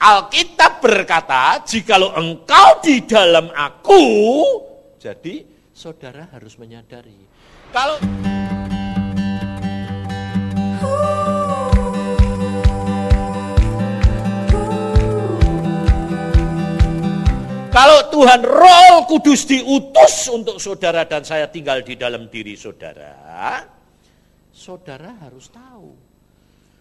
Alkitab berkata, jikalau engkau di dalam aku, jadi saudara harus menyadari. Kalau Kalau Tuhan Roh Kudus diutus untuk saudara dan saya tinggal di dalam diri saudara, saudara harus tahu.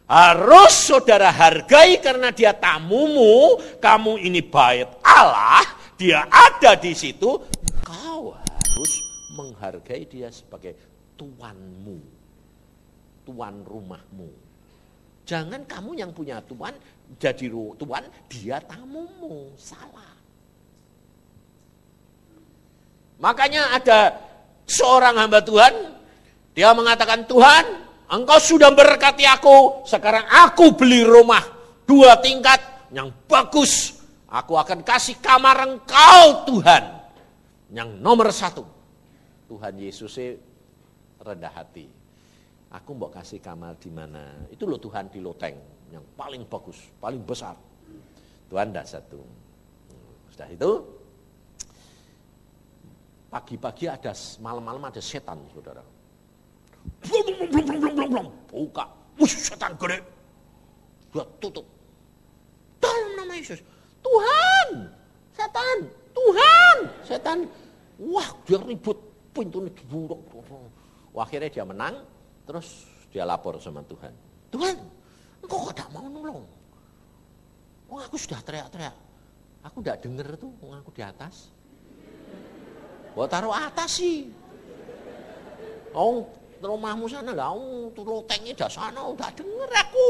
Harus saudara hargai karena dia tamumu, kamu ini bait Allah, dia ada di situ, kau harus menghargai dia sebagai tuanmu, tuan rumahmu. Jangan kamu yang punya tuan jadi tuan, dia tamumu, salah. Makanya ada seorang hamba Tuhan, dia mengatakan, Tuhan, engkau sudah berkati aku, sekarang aku beli rumah dua tingkat yang bagus. Aku akan kasih kamar engkau Tuhan. Yang nomor satu, Tuhan Yesus rendah hati. Aku mau kasih kamar di mana? Itu loh Tuhan di loteng, yang paling bagus, paling besar. Tuhan dah satu. Sudah itu, Pagi-pagi ada, malam-malam ada setan, saudara. Buka. Wush, setan gede. Dia tutup. Dalam nama Yesus. Tuhan, setan, Tuhan, setan. Wah, dia ribut. Pintu ini diburuk. Wah, akhirnya dia menang, terus dia lapor sama Tuhan. Tuhan, engkau kok tidak mau nolong? Oh, aku sudah teriak-teriak. Aku tidak dengar tuh, aku di atas. Gua taruh atas sih. Oh, rumahmu sana lah, oh, lotengnya dah sana, udah denger aku.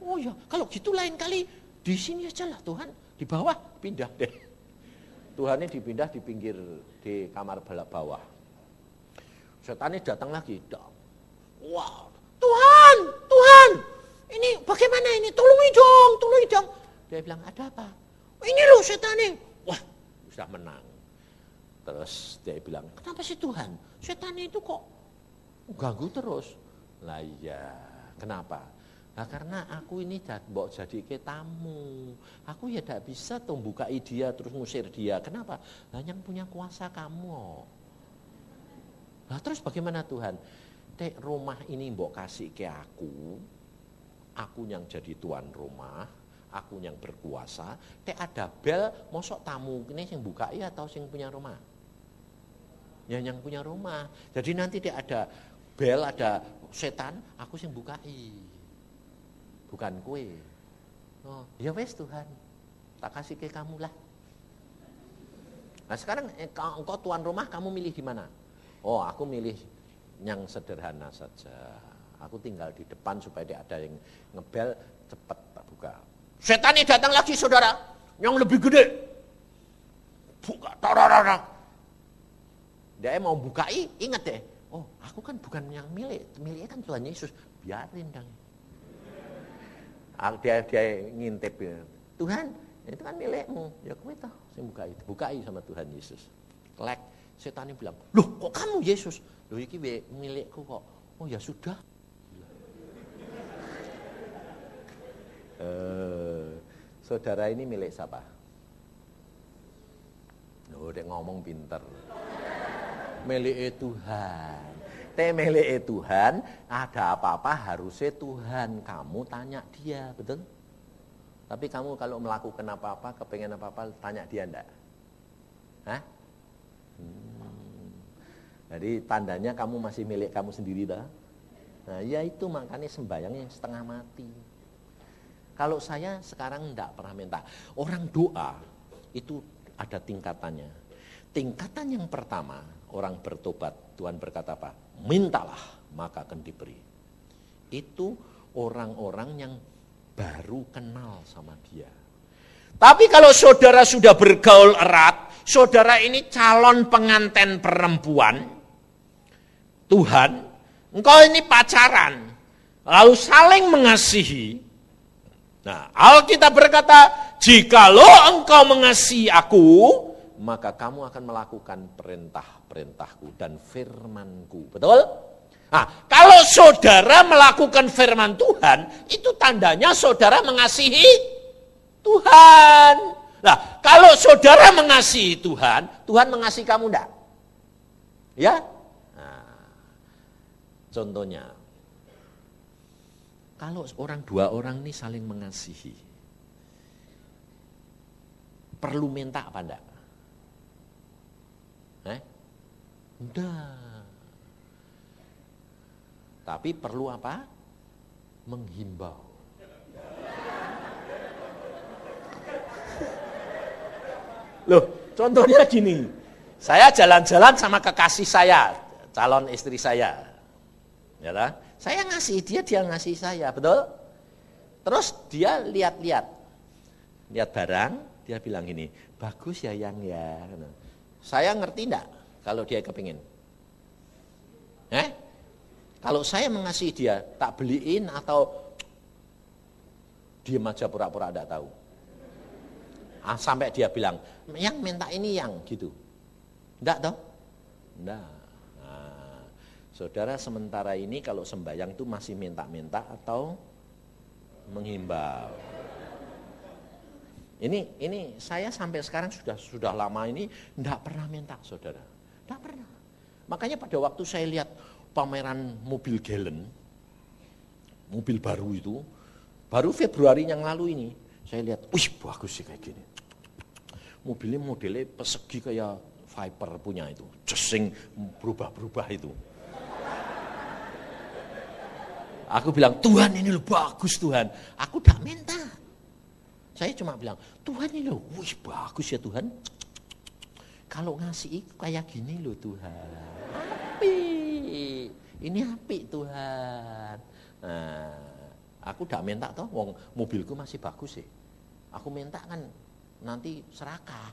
Oh ya, kalau gitu lain kali di sini aja lah Tuhan, di bawah pindah deh. Tuhannya dipindah di pinggir di kamar balap bawah. Setannya datang lagi, wah, Tuhan, Tuhan, ini bagaimana ini? Tolongi dong, tolongi dong. Dia bilang, ada apa? Ini loh setannya. Wah, sudah menang. Terus dia bilang, kenapa sih Tuhan? Setan itu kok ganggu terus? Lah iya, kenapa? Nah, karena aku ini mau jadi ke tamu. Aku ya tidak bisa tuh bukai dia terus ngusir dia. Kenapa? Nah yang punya kuasa kamu. Nah terus bagaimana Tuhan? Dek rumah ini mbok kasih ke aku. Aku yang jadi tuan rumah aku yang berkuasa, teh ada bel, mosok tamu ini yang buka ya atau yang punya rumah? ya yang punya rumah. Jadi nanti dia ada bel, ada setan, aku sih bukai. Bukan kue. Oh, ya wes Tuhan, tak kasih ke kamu lah. Nah sekarang eh, engkau tuan rumah, kamu milih di mana? Oh aku milih yang sederhana saja. Aku tinggal di depan supaya dia ada yang ngebel, cepat tak buka. Setan ini datang lagi saudara, yang lebih gede. Buka, tararara. Dia mau bukai, ingat deh. Oh, aku kan bukan yang milik, miliknya kan Tuhan Yesus. Biarin dong. Dia dia ngintip ya. Tuhan, itu kan milikmu. Ya kowe tahu, saya bukai, bukai sama Tuhan Yesus. Kelek, setan bilang, "Loh, kok kamu Yesus?" Loh, iki milikku kok. Oh, ya sudah. Uh, saudara ini milik siapa? Oh, dia ngomong pinter milik Tuhan. Teh milik Tuhan, ada apa-apa harusnya Tuhan. Kamu tanya dia, betul? Tapi kamu kalau melakukan apa-apa, kepengen apa-apa, tanya dia enggak? Hah? Hmm. Jadi tandanya kamu masih milik kamu sendiri dah. Nah, ya itu makanya sembahyang yang setengah mati. Kalau saya sekarang enggak pernah minta. Orang doa itu ada tingkatannya. Tingkatan yang pertama, orang bertobat, Tuhan berkata apa? Mintalah, maka akan diberi. Itu orang-orang yang baru kenal sama dia. Tapi kalau saudara sudah bergaul erat, saudara ini calon pengantin perempuan, Tuhan, engkau ini pacaran, lalu saling mengasihi. Nah, Alkitab berkata, jikalau engkau mengasihi aku, maka kamu akan melakukan perintah-perintahku dan firmanku. Betul? Nah, kalau saudara melakukan firman Tuhan, itu tandanya saudara mengasihi Tuhan. Nah, kalau saudara mengasihi Tuhan, Tuhan mengasihi kamu enggak? Ya? Nah, contohnya, kalau orang dua orang ini saling mengasihi, perlu minta apa enggak? Eh? Enggak. Tapi perlu apa? Menghimbau. Loh, contohnya gini. Saya jalan-jalan sama kekasih saya, calon istri saya. Ya lah. Saya ngasih dia, dia ngasih saya, betul? Terus dia lihat-lihat. Lihat barang, dia bilang gini, bagus ya yang ya. Saya ngerti enggak kalau dia kepingin? Eh? Kalau saya mengasihi dia, tak beliin atau diem aja pura-pura enggak tahu. Ah, sampai dia bilang, yang minta ini yang gitu. Enggak toh? Enggak. Nah, saudara sementara ini kalau sembahyang itu masih minta-minta atau menghimbau. Ini ini saya sampai sekarang sudah sudah lama ini enggak pernah minta saudara. Enggak pernah. Makanya pada waktu saya lihat pameran mobil Galen, mobil baru itu, baru Februari yang lalu ini, saya lihat, wih bagus sih kayak gini mobilnya modelnya persegi kayak Viper punya itu, cesing berubah-berubah itu. Aku bilang, Tuhan ini bagus Tuhan. Aku tidak minta. Saya cuma bilang, Tuhan ini loh, wih bagus ya Tuhan. Kalau ngasih kayak gini loh Tuhan. Api. Ini api Tuhan. Nah, aku tidak minta toh, wong mobilku masih bagus sih. Aku minta kan nanti serakah.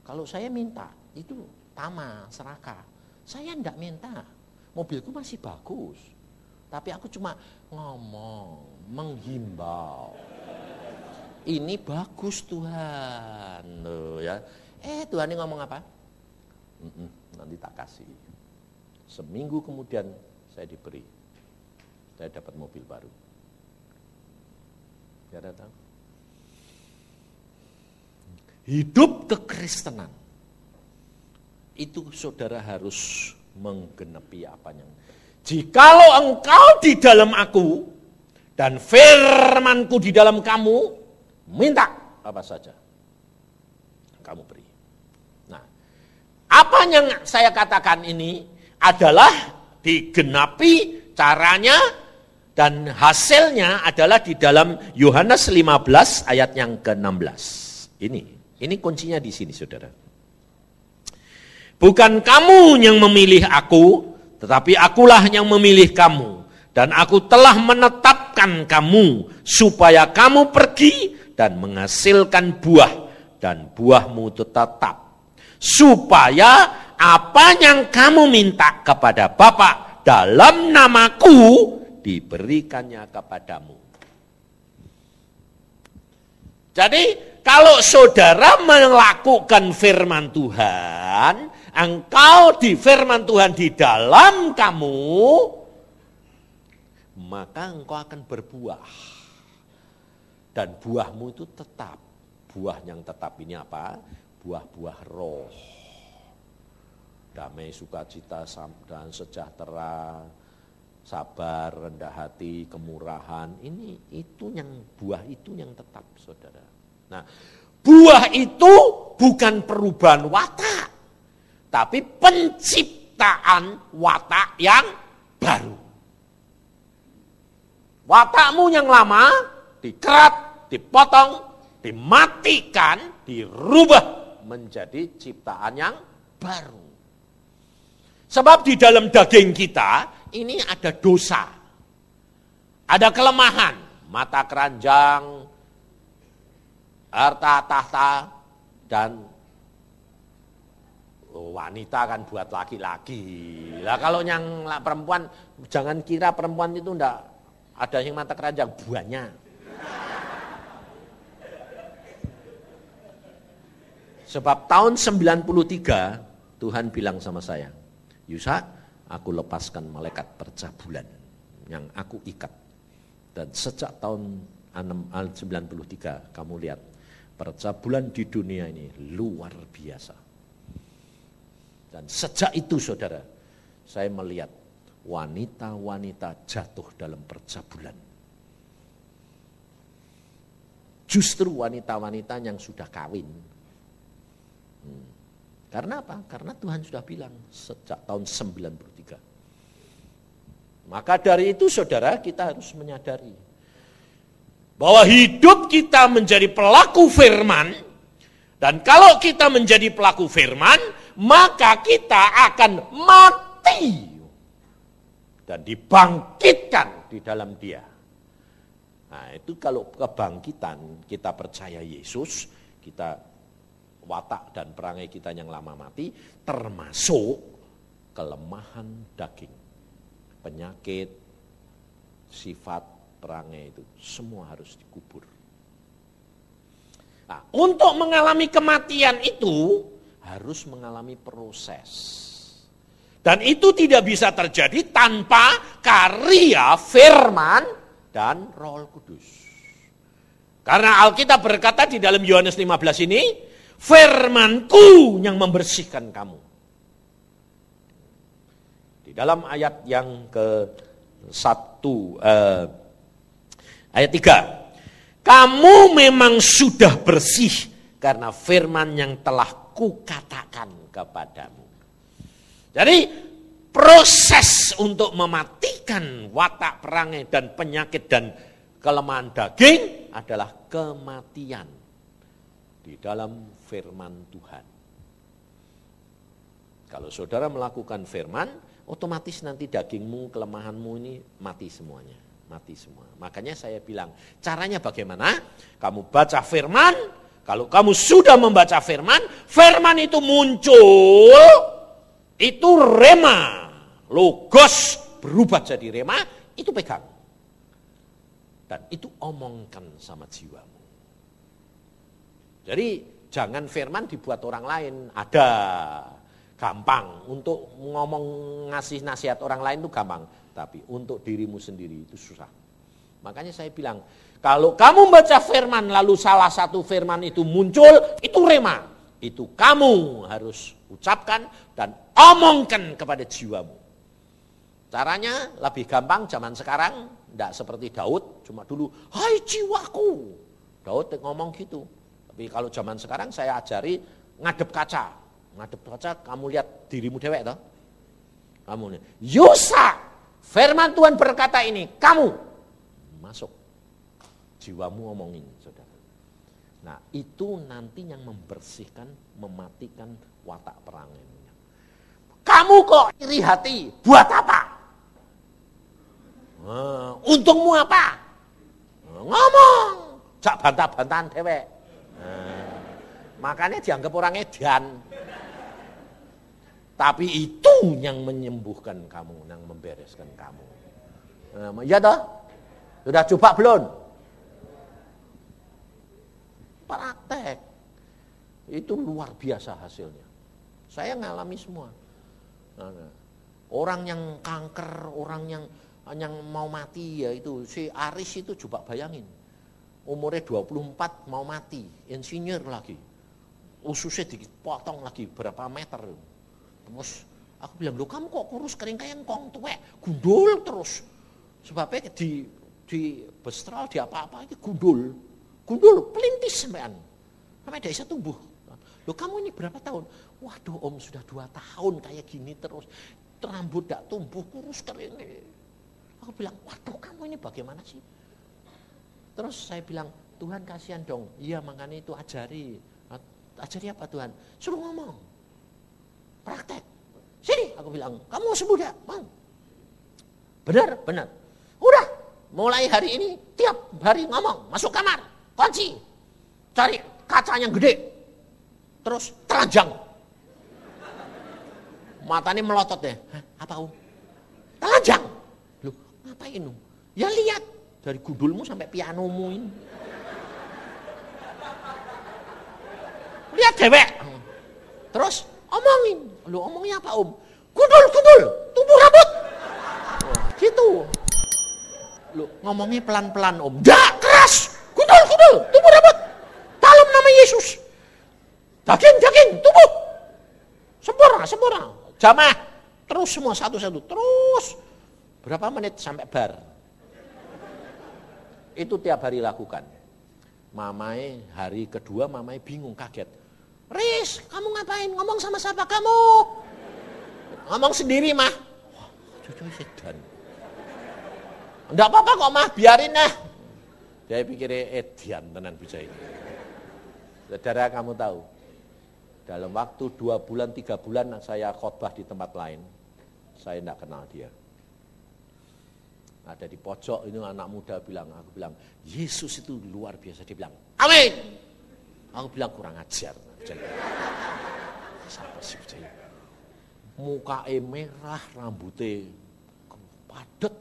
Kalau saya minta, itu tama, serakah. Saya tidak minta, mobilku masih bagus. Tapi aku cuma ngomong, menghimbau. Ini bagus Tuhan. Loh, ya. Eh Tuhan ini ngomong apa? nanti tak kasih. Seminggu kemudian saya diberi. Saya dapat mobil baru. Ya datang hidup kekristenan itu saudara harus menggenapi apanya. Jikalau engkau di dalam aku dan firmanku di dalam kamu, minta apa saja. Kamu beri. Nah, apa yang saya katakan ini adalah digenapi caranya dan hasilnya adalah di dalam Yohanes 15 ayat yang ke-16. Ini ini kuncinya di sini saudara. Bukan kamu yang memilih aku, tetapi akulah yang memilih kamu. Dan aku telah menetapkan kamu supaya kamu pergi dan menghasilkan buah. Dan buahmu tetap. Supaya apa yang kamu minta kepada Bapak dalam namaku diberikannya kepadamu. Jadi kalau saudara melakukan firman Tuhan, engkau di firman Tuhan di dalam kamu, maka engkau akan berbuah. Dan buahmu itu tetap. Buah yang tetap ini apa? Buah-buah roh. Damai, sukacita, dan sejahtera, sabar, rendah hati, kemurahan. Ini itu yang buah itu yang tetap, saudara. Nah, buah itu bukan perubahan watak, tapi penciptaan watak yang baru. Watakmu yang lama dikerat, dipotong, dimatikan, dirubah menjadi ciptaan yang baru. Sebab di dalam daging kita ini ada dosa. Ada kelemahan, mata keranjang, harta tahta dan wanita kan buat laki-laki. Lah kalau yang perempuan jangan kira perempuan itu ndak ada yang mata keranjang buahnya. Sebab tahun 93 Tuhan bilang sama saya, Yusa, aku lepaskan malaikat percabulan yang aku ikat. Dan sejak tahun 93 kamu lihat percabulan di dunia ini luar biasa. Dan sejak itu saudara, saya melihat wanita-wanita jatuh dalam percabulan. Justru wanita-wanita yang sudah kawin. Karena apa? Karena Tuhan sudah bilang sejak tahun 93. Maka dari itu saudara kita harus menyadari bahwa hidup kita menjadi pelaku firman dan kalau kita menjadi pelaku firman maka kita akan mati dan dibangkitkan di dalam dia. Nah itu kalau kebangkitan kita percaya Yesus, kita watak dan perangai kita yang lama mati, termasuk kelemahan daging, penyakit, sifat perangai itu, semua harus dikubur. Nah, untuk mengalami kematian itu harus mengalami proses. Dan itu tidak bisa terjadi tanpa karya firman dan roh kudus. Karena Alkitab berkata di dalam Yohanes 15 ini, firmanku yang membersihkan kamu. Di dalam ayat yang ke satu, eh, ayat tiga, kamu memang sudah bersih karena firman yang telah kukatakan kepadamu. Jadi proses untuk mematikan watak perangai dan penyakit dan kelemahan daging adalah kematian di dalam firman Tuhan. Kalau saudara melakukan firman, otomatis nanti dagingmu, kelemahanmu ini mati semuanya. Mati semua. Makanya saya bilang, caranya bagaimana? Kamu baca firman, kalau kamu sudah membaca firman, firman itu muncul itu rema. Logos berubah jadi rema, itu pegang. Dan itu omongkan sama jiwamu. Jadi jangan firman dibuat orang lain. Ada gampang untuk ngomong ngasih nasihat orang lain itu gampang. Tapi untuk dirimu sendiri itu susah. Makanya saya bilang, kalau kamu baca firman lalu salah satu firman itu muncul, itu rema. Itu kamu harus ucapkan dan omongkan kepada jiwamu. Caranya lebih gampang zaman sekarang, tidak seperti Daud, cuma dulu, hai jiwaku. Daud ngomong gitu. Tapi kalau zaman sekarang saya ajari ngadep kaca. Ngadep kaca, kamu lihat dirimu dewek toh. Kamu nih, Yusa, firman Tuhan berkata ini, kamu masuk. Jiwamu omongin, saudara. Nah itu nanti yang membersihkan, mematikan watak perangainya. Kamu kok iri hati, buat apa? Untungmu apa? Ngomong, cak bantah-bantahan dewek. Uh, makanya dianggap orang edan. Tapi itu yang menyembuhkan kamu, yang membereskan kamu. Ya toh? Sudah coba belum? Praktek. Itu luar biasa hasilnya. Saya ngalami semua. Nah, nah. orang yang kanker, orang yang yang mau mati ya itu si Aris itu coba bayangin. Umurnya 24 mau mati, insinyur lagi. Ususnya dipotong lagi berapa meter. Terus aku bilang, "Loh, kamu kok kurus kering kayak kong tuwek, gundul terus." Sebabnya di di bestral di apa-apa itu gundul Gundul, pelintis sampean. Sampai desa tumbuh. Loh kamu ini berapa tahun? Waduh om sudah dua tahun kayak gini terus. Rambut tidak tumbuh, kurus kering. Aku bilang, waduh kamu ini bagaimana sih? Terus saya bilang, Tuhan kasihan dong. Iya makanya itu ajari. Ajari apa Tuhan? Suruh ngomong. Praktek. Sini aku bilang, kamu masih muda, mau. Benar, benar. Udah, mulai hari ini tiap hari ngomong, masuk kamar kunci, cari kaca yang gede, terus telanjang. Matanya melotot deh. Hah, apa um? Telanjang. Lu ngapain um? Ya lihat dari gudulmu sampai pianomu ini. Lihat dewek. Terus omongin. Lu omongnya apa om? Gudul, gudul, tumbuh rambut. gitu. Lu ngomongnya pelan-pelan om. Dak keras. tubuh, tubuh dapat. Dalam nama Yesus. Daging, daging, tubuh. Sempurna, sempurna. Jamaah, terus semua satu-satu, terus. Berapa menit sampai bar? Itu tiap hari lakukan. Mamai hari kedua mamai bingung, kaget. Riz, kamu ngapain? Ngomong sama siapa kamu? Ngomong sendiri mah. Wah, sedan. Enggak apa-apa kok mah, biarin lah. Dia pikir edian tenan bisa ini. Saudara kamu tahu, dalam waktu dua bulan, tiga bulan saya khotbah di tempat lain, saya tidak kenal dia. Ada di pojok ini anak muda bilang, aku bilang, Yesus itu luar biasa. Dia bilang, amin. Aku bilang kurang ajar. Siapa sih Muka merah, rambutnya padat.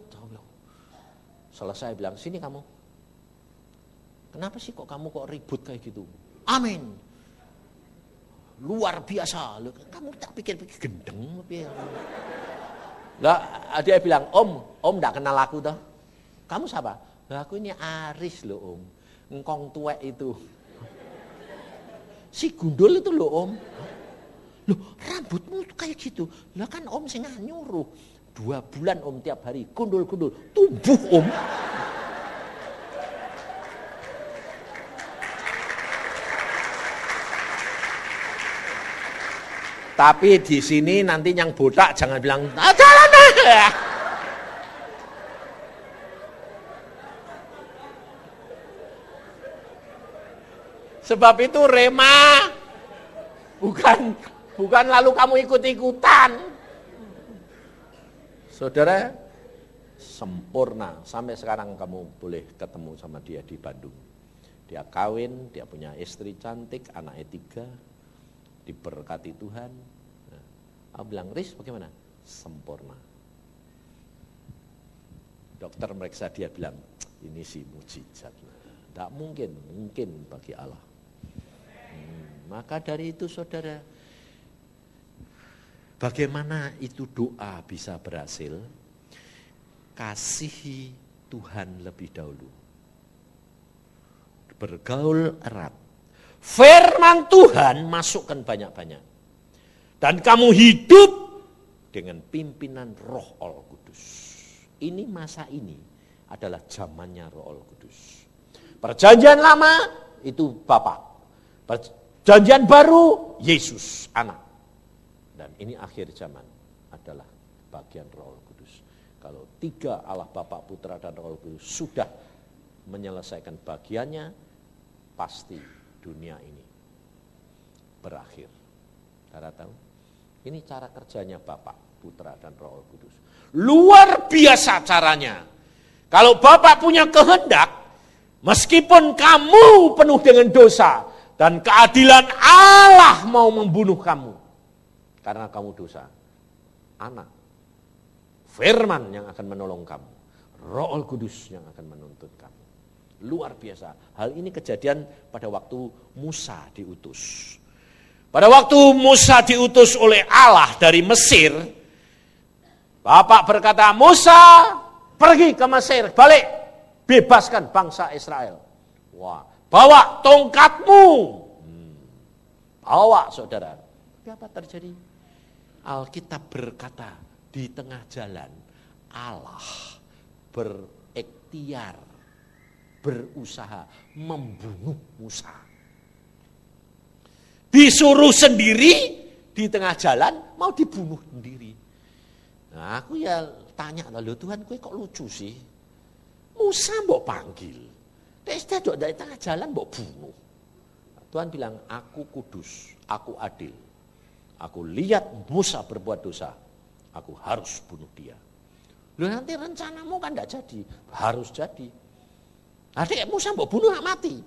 Selesai bilang, sini kamu. Kenapa sih kok kamu kok ribut kayak gitu? Amin. Luar biasa. Kamu tak pikir-pikir gendeng. Lah, dia bilang, om, om tidak kenal aku toh. Kamu siapa? Lah, aku ini Aris loh om. Engkong tuwek itu. Si gundul itu loh om. Loh rambutmu kayak gitu. Lah kan om sing nyuruh. Dua bulan om tiap hari, gundul-gundul, tumbuh om. Tapi di sini nanti yang botak jangan bilang, ah, jalan. Sebab itu rema, bukan bukan lalu kamu ikut-ikutan. Saudara, sempurna. Sampai sekarang kamu boleh ketemu sama dia di Bandung. Dia kawin, dia punya istri cantik, anaknya tiga, diberkati Tuhan. Nah, aku bilang, Riz bagaimana? Sempurna. Dokter meriksa dia bilang, ini si mujizat. Tidak mungkin, mungkin bagi Allah. Hmm, maka dari itu saudara, Bagaimana itu doa bisa berhasil? Kasihi Tuhan lebih dahulu. Bergaul erat. Firman Tuhan masukkan banyak-banyak. Dan kamu hidup dengan pimpinan roh Allah Kudus. Ini masa ini adalah zamannya roh Allah Kudus. Perjanjian lama itu Bapak. Perjanjian baru Yesus anak. Dan ini akhir zaman adalah bagian roh kudus. Kalau tiga Allah Bapa, Putra, dan roh kudus sudah menyelesaikan bagiannya, pasti dunia ini berakhir. Cara tahu? Ini cara kerjanya Bapak, Putra, dan Roh Kudus. Luar biasa caranya. Kalau Bapak punya kehendak, meskipun kamu penuh dengan dosa, dan keadilan Allah mau membunuh kamu, karena kamu dosa. Anak, firman yang akan menolong kamu. Roh Kudus yang akan menuntut kamu. Luar biasa. Hal ini kejadian pada waktu Musa diutus. Pada waktu Musa diutus oleh Allah dari Mesir, Bapak berkata, Musa pergi ke Mesir, balik, bebaskan bangsa Israel. Wah, bawa tongkatmu. Hmm. Bawa saudara. Apa terjadi? Alkitab berkata di tengah jalan Allah berikhtiar berusaha membunuh Musa. Disuruh sendiri di tengah jalan mau dibunuh sendiri. Nah, aku ya tanya lalu Tuhan kue kok lucu sih? Musa mbok panggil. Dia dari tengah jalan mbok bunuh. Tuhan bilang, aku kudus, aku adil. Aku lihat Musa berbuat dosa, aku harus bunuh dia. Lu nanti rencanamu kan tidak jadi, harus jadi. Adik Musa mau bunuh mati.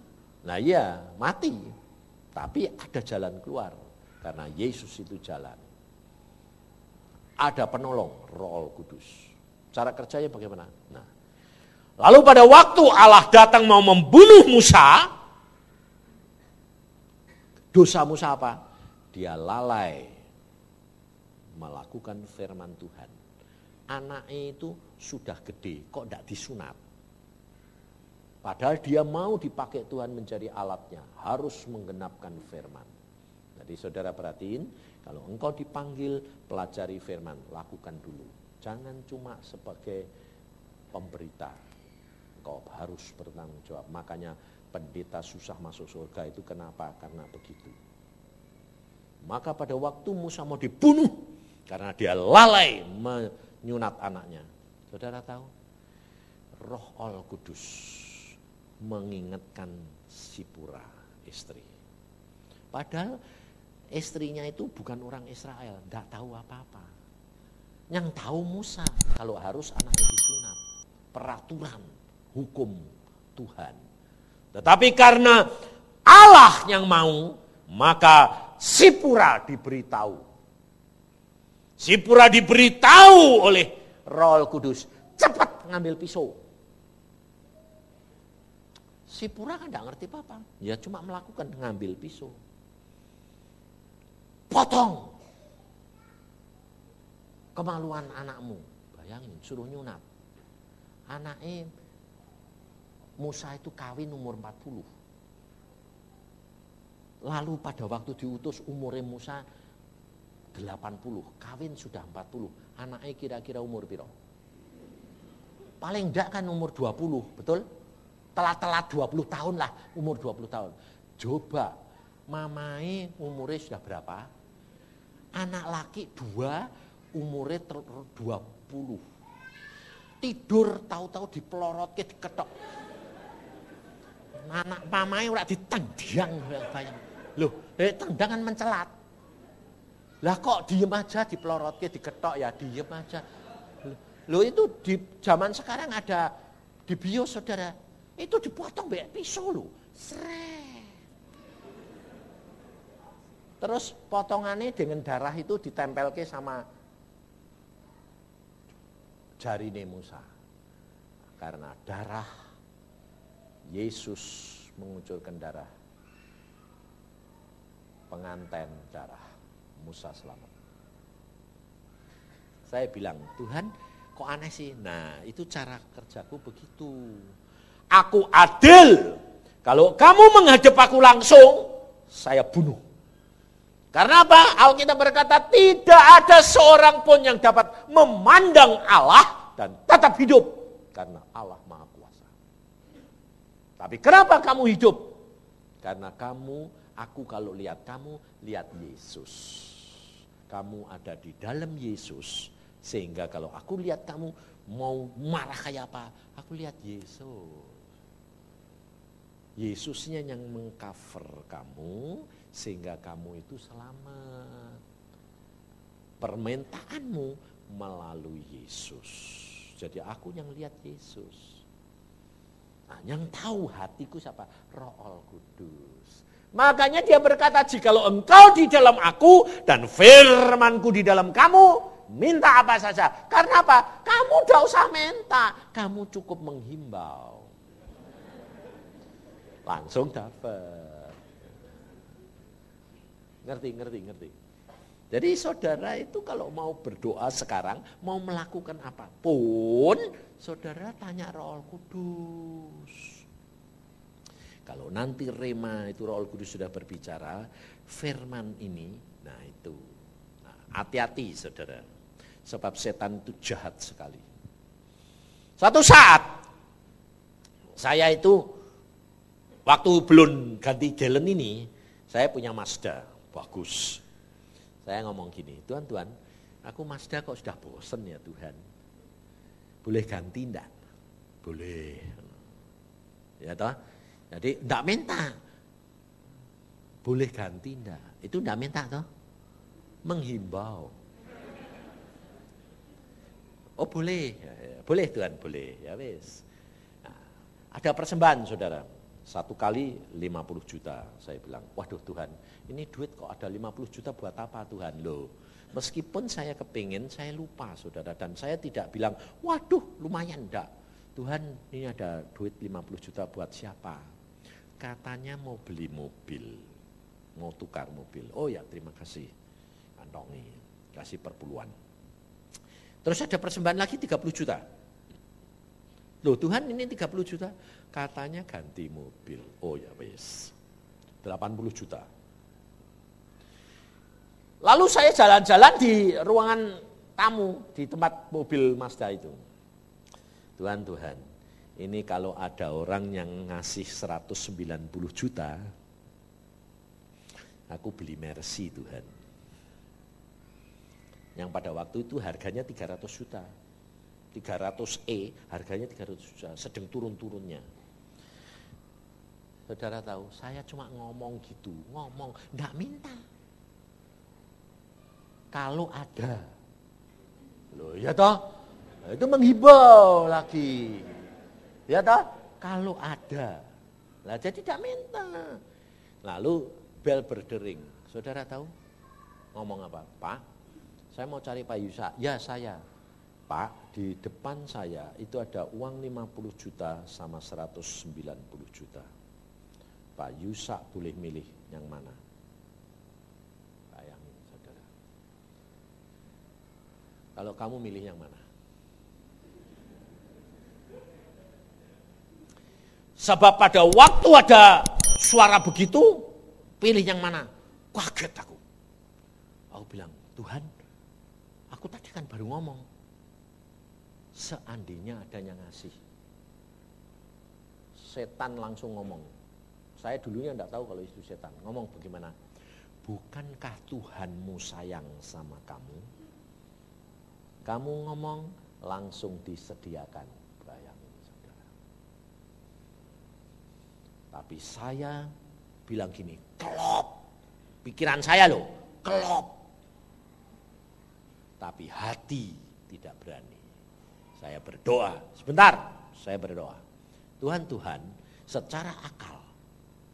Nah iya, mati. Tapi ada jalan keluar, karena Yesus itu jalan. Ada penolong, roh kudus. Cara kerjanya bagaimana? Nah, lalu pada waktu Allah datang mau membunuh Musa, dosa Musa apa? dia lalai melakukan firman Tuhan. Anaknya itu sudah gede, kok tidak disunat? Padahal dia mau dipakai Tuhan menjadi alatnya, harus menggenapkan firman. Jadi saudara perhatiin, kalau engkau dipanggil pelajari firman, lakukan dulu. Jangan cuma sebagai pemberita. Engkau harus bertanggung jawab. Makanya pendeta susah masuk surga itu kenapa? Karena begitu. Maka pada waktu Musa mau dibunuh, karena dia lalai menyunat anaknya. Saudara tahu, roh Al Kudus mengingatkan Sipura istri. Padahal istrinya itu bukan orang Israel, tidak tahu apa-apa. Yang tahu Musa kalau harus anaknya disunat. Peraturan, hukum Tuhan. Tetapi karena Allah yang mau, maka Sipura diberitahu. Sipura diberitahu oleh Roh Kudus, cepat ngambil pisau. Sipura kan tidak ngerti apa-apa, ya cuma melakukan ngambil pisau. Potong. Kemaluan anakmu, bayangin suruh nyunat. Anaknya Musa itu kawin umur 40. Lalu pada waktu diutus umurnya Musa 80, kawin sudah 40. Anaknya kira-kira umur piro? Paling enggak kan umur 20, betul? Telat-telat 20 tahun lah, umur 20 tahun. Coba, mamai umurnya sudah berapa? Anak laki dua, umurnya 20. Tidur tahu-tahu dipelorot ke diketok. Anak mamai udah ditendang. Loh, eh tendangan mencelat. Lah kok diem aja dipelorotke diketok ya diem aja. Loh itu di zaman sekarang ada di bio saudara. Itu dipotong kayak pisau. Seret. Terus potongannya dengan darah itu ditempel ke sama jari Musa. Karena darah Yesus mengucurkan darah penganten darah Musa selamat. Saya bilang, Tuhan kok aneh sih? Nah itu cara kerjaku begitu. Aku adil. Kalau kamu menghadap aku langsung, saya bunuh. Karena apa? Alkitab berkata tidak ada seorang pun yang dapat memandang Allah dan tetap hidup. Karena Allah maha kuasa. Tapi kenapa kamu hidup? Karena kamu Aku kalau lihat kamu, lihat Yesus. Kamu ada di dalam Yesus. Sehingga kalau aku lihat kamu mau marah kayak apa, aku lihat Yesus. Yesusnya yang mengcover kamu sehingga kamu itu selamat. Permintaanmu melalui Yesus. Jadi aku yang lihat Yesus. Nah, yang tahu hatiku siapa? Roh Kudus. Makanya dia berkata, jikalau engkau di dalam aku dan firmanku di dalam kamu, minta apa saja. Karena apa? Kamu tidak usah minta, kamu cukup menghimbau. Langsung dapat. Ngerti, ngerti, ngerti. Jadi saudara itu kalau mau berdoa sekarang, mau melakukan apa pun, saudara tanya roh kudus. Kalau nanti rema itu Roh Kudus sudah berbicara, firman ini, nah itu. Nah, hati-hati saudara, sebab setan itu jahat sekali. Suatu saat, saya itu waktu belum ganti jalan ini, saya punya Mazda, bagus. Saya ngomong gini, Tuhan, Tuhan, aku Mazda kok sudah bosen ya Tuhan. Boleh ganti enggak? Boleh. Ya toh? Jadi tidak minta. Boleh ganti enggak? Itu tidak minta toh. Menghimbau. Oh boleh, ya, ya. boleh Tuhan, boleh. Ya wis. Nah, ada persembahan saudara. Satu kali 50 juta. Saya bilang, waduh Tuhan, ini duit kok ada 50 juta buat apa Tuhan? Loh, meskipun saya kepingin, saya lupa saudara. Dan saya tidak bilang, waduh lumayan enggak. Tuhan ini ada duit 50 juta buat siapa? katanya mau beli mobil, mau tukar mobil. Oh ya terima kasih, kantongi, kasih perpuluhan. Terus ada persembahan lagi 30 juta. Loh Tuhan ini 30 juta. Katanya ganti mobil. Oh ya wes. 80 juta. Lalu saya jalan-jalan di ruangan tamu di tempat mobil Mazda itu. Tuhan, Tuhan, ini kalau ada orang yang ngasih 190 juta, aku beli Mercy Tuhan. Yang pada waktu itu harganya 300 juta. 300E harganya 300 juta, sedang turun-turunnya. Saudara tahu, saya cuma ngomong gitu, ngomong, enggak minta. Kalau ada. Loh ya toh, nah, itu menghibau lagi. Ya toh, kalau ada. Lah jadi tidak minta. Lalu bel berdering. Saudara tahu ngomong apa? Pak, saya mau cari Pak Yusa. Ya saya. Pak, di depan saya itu ada uang 50 juta sama 190 juta. Pak Yusa boleh milih yang mana? Bayangin saudara. Kalau kamu milih yang mana? Sebab pada waktu ada suara begitu, pilih yang mana? Kaget aku. Aku bilang, Tuhan, aku tadi kan baru ngomong, seandainya ada yang ngasih. Setan langsung ngomong. Saya dulunya tidak tahu kalau itu setan. Ngomong bagaimana? Bukankah Tuhanmu sayang sama kamu? Kamu ngomong langsung disediakan. Bayangin saudara. Tapi saya bilang gini, kelop. Pikiran saya loh, kelop. Tapi hati tidak berani. Saya berdoa, sebentar saya berdoa. Tuhan, Tuhan, secara akal,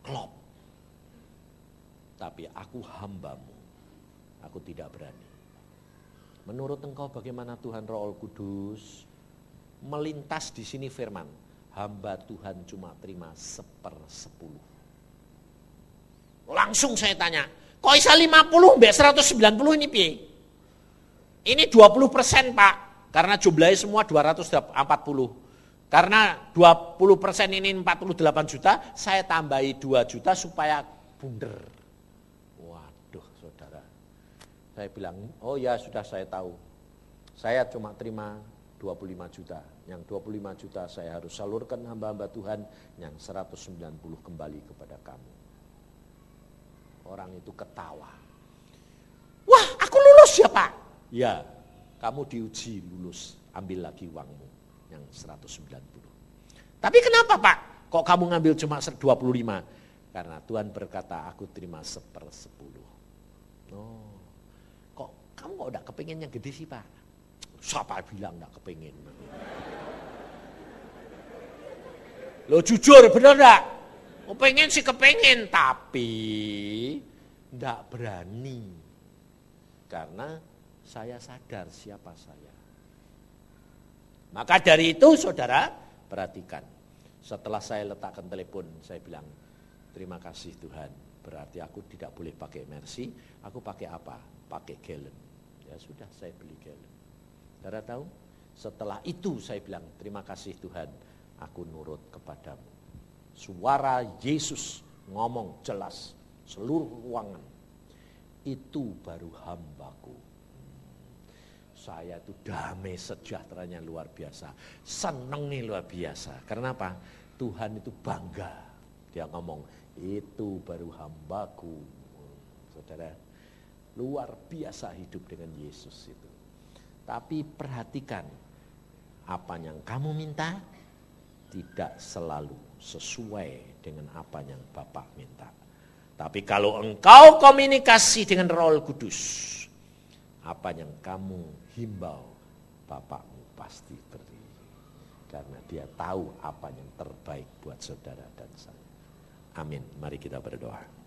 klop. Tapi aku hambamu, aku tidak berani. Menurut engkau bagaimana Tuhan Roh Kudus? Melintas di sini firman, hamba Tuhan cuma terima seper sepuluh. Langsung saya tanya, kok bisa 50 mbak 190 ini piye? Ini 20 persen pak, karena jumlahnya semua 240. Karena 20 persen ini 48 juta, saya tambahi 2 juta supaya bunder. Waduh saudara. Saya bilang, oh ya sudah saya tahu. Saya cuma terima 25 juta. Yang 25 juta saya harus salurkan hamba-hamba Tuhan, yang 190 kembali kepada kamu. Orang itu ketawa. Wah aku lulus ya Pak? Ya, kamu diuji lulus, ambil lagi uangmu yang 190. Tapi kenapa Pak? Kok kamu ngambil cuma 25? Karena Tuhan berkata, aku terima seper sepuluh. Oh, kok kamu kok udah kepingin yang gede sih Pak? Siapa bilang gak kepingin? Lo jujur bener gak? Kepengen sih kepengen, tapi ndak berani. Karena saya sadar siapa saya. Maka dari itu saudara perhatikan. Setelah saya letakkan telepon, saya bilang, terima kasih Tuhan. Berarti aku tidak boleh pakai Mercy, aku pakai apa? Pakai gallon. Ya sudah, saya beli gallon. Saudara tahu? Setelah itu saya bilang, terima kasih Tuhan, aku nurut kepadamu. Suara Yesus ngomong jelas, seluruh ruangan. Itu baru hambaku saya itu damai sejahteranya luar biasa. Senengnya luar biasa. Karena apa? Tuhan itu bangga. Dia ngomong, itu baru hambaku. Saudara, luar biasa hidup dengan Yesus itu. Tapi perhatikan, apa yang kamu minta tidak selalu sesuai dengan apa yang Bapak minta. Tapi kalau engkau komunikasi dengan Roh Kudus, apa yang kamu himbau, bapakmu pasti beri. Karena dia tahu apa yang terbaik buat saudara dan saya. Amin. Mari kita berdoa.